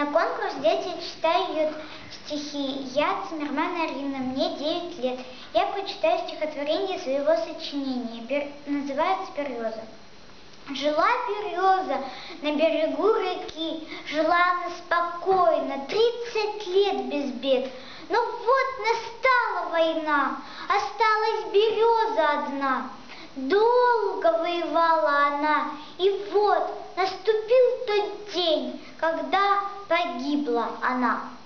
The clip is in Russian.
На конкурс дети читают стихи. Я Циммерман Арина, мне 9 лет. Я прочитаю стихотворение своего сочинения. Бер... Называется «Береза». Жила береза на берегу реки, жила она спокойно, тридцать лет без бед. Но вот настала война, осталась береза одна. Долго воевала она, и вот наступил тот день, когда погибла она.